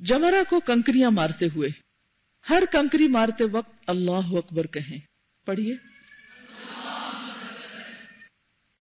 जमरा को कंकरियाँ मारते हुए हर कंकरी मारते वक्त अल्लाह अकबर कहें पढ़िए।